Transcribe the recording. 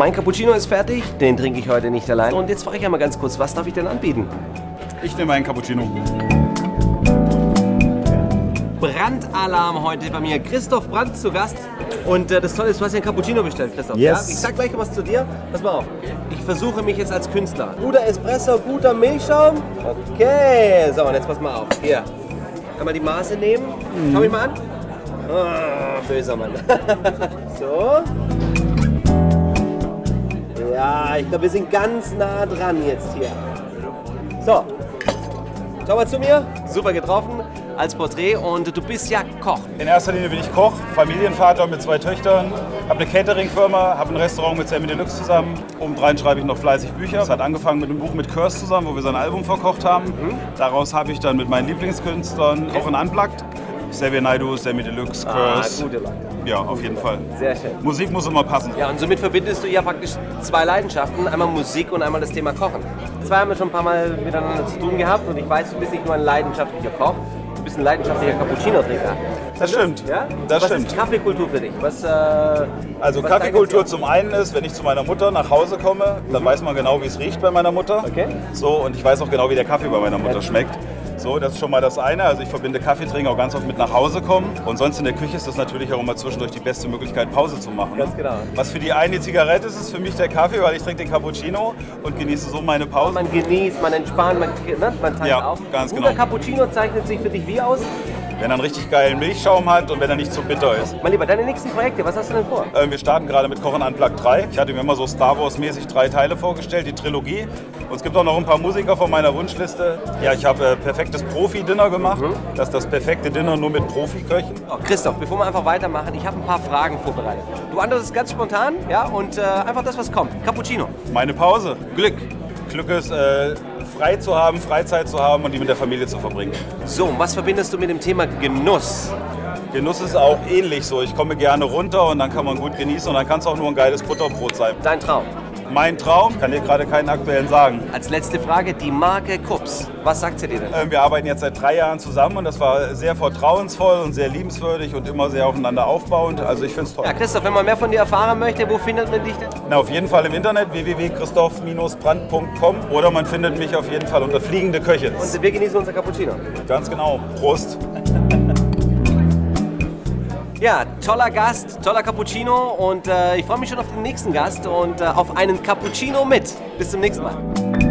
Mein Cappuccino ist fertig, den trinke ich heute nicht allein. Und jetzt frage ich einmal ganz kurz, was darf ich denn anbieten? Ich nehme einen Cappuccino. Brandalarm heute bei mir. Christoph Brandt zu Gast. Und äh, das Tolle ist, du hast ja einen Cappuccino bestellt, Christoph. Yes. Ja? Ich sag gleich was zu dir. Pass mal auf. Ich versuche mich jetzt als Künstler. Guter Espresso, guter Milchschaum. Okay. So, und jetzt pass mal auf. Hier. Kann man die Maße nehmen? Schau mich mal an. Ah, böser Mann. so. Ja, ich glaube, wir sind ganz nah dran jetzt hier. So. Schau mal zu mir. Super getroffen als Porträt und du bist ja Koch. In erster Linie bin ich Koch, Familienvater mit zwei Töchtern, habe eine Catering-Firma, habe ein Restaurant mit Sammy Deluxe zusammen. Obendrein schreibe ich noch fleißig Bücher. Es hat angefangen mit einem Buch mit Curse zusammen, wo wir sein Album verkocht haben. Mhm. Daraus habe ich dann mit meinen Lieblingskünstlern Kochen Unplugged. Xavier Naidu, Sammy Deluxe, Ah, Curse. gute Leute. ja, auf jeden Fall. Sehr schön. Musik muss immer passen. Ja, und somit verbindest du ja praktisch zwei Leidenschaften. Einmal Musik und einmal das Thema Kochen. Zwei haben wir schon ein paar Mal miteinander zu tun gehabt und ich weiß, du bist nicht nur ein leidenschaftlicher Koch, du bist ein leidenschaftlicher Cappuccino-Trinker. Das stimmt. Ja? Das Was stimmt. ist Kaffeekultur für dich? Was, äh, Also was Kaffeekultur zum einen ist, wenn ich zu meiner Mutter nach Hause komme, dann weiß man genau, wie es riecht bei meiner Mutter. Okay. So, und ich weiß auch genau, wie der Kaffee bei meiner Mutter schmeckt. So, das ist schon mal das eine. Also ich verbinde Kaffeetrinken auch ganz oft mit nach Hause kommen. Und sonst in der Küche ist das natürlich auch immer zwischendurch die beste Möglichkeit, Pause zu machen. Ganz genau. Was für die einen die Zigarette ist, ist für mich der Kaffee, weil ich trinke den Cappuccino und genieße so meine Pause. Man genießt, man entspannt, man, ne, man tankt Ja, auf. ganz Guter genau. Cappuccino zeichnet sich für dich wie aus? Wenn er einen richtig geilen Milchschaum hat und wenn er nicht zu bitter ist. Mein Lieber, deine nächsten Projekte, was hast du denn vor? Äh, Wir starten gerade mit Kochen Unplugged 3. Ich hatte mir immer so Star Wars-mäßig drei Teile vorgestellt, die Trilogie. Und es gibt auch noch ein paar Musiker von meiner Wunschliste. Ja, ich habe äh, perfektes Profi-Dinner gemacht. Das ist das perfekte Dinner nur mit Profiköchen. Oh, Christoph, bevor wir einfach weitermachen, ich habe ein paar Fragen vorbereitet. Du antwortest ganz spontan, ja, und äh, einfach das, was kommt. Cappuccino. Meine Pause. Glück. Glück ist, äh, frei zu haben, Freizeit zu haben und die mit der Familie zu verbringen. So, und was verbindest du mit dem Thema Genuss? Genuss ist auch ähnlich so. Ich komme gerne runter und dann kann man gut genießen und dann kann es auch nur ein geiles Butterbrot sein. Dein Traum. Mein Traum, kann dir gerade keinen aktuellen sagen. Als letzte Frage, die Marke Kups. Was sagt sie dir denn? Ähm, Wir arbeiten jetzt seit drei Jahren zusammen und das war sehr vertrauensvoll und sehr liebenswürdig und immer sehr aufeinander aufbauend. Also ich finde es toll. Ja, Christoph, wenn man mehr von dir erfahren möchte, wo findet man dich denn? Na, auf jeden Fall im Internet www.christoph-brand.com oder man findet mich auf jeden Fall unter Fliegende Köche. Und wir genießen unser Cappuccino. Ganz genau. Prost. Ja, toller Gast, toller Cappuccino und äh, ich freue mich schon auf den nächsten Gast und äh, auf einen Cappuccino mit. Bis zum nächsten Mal.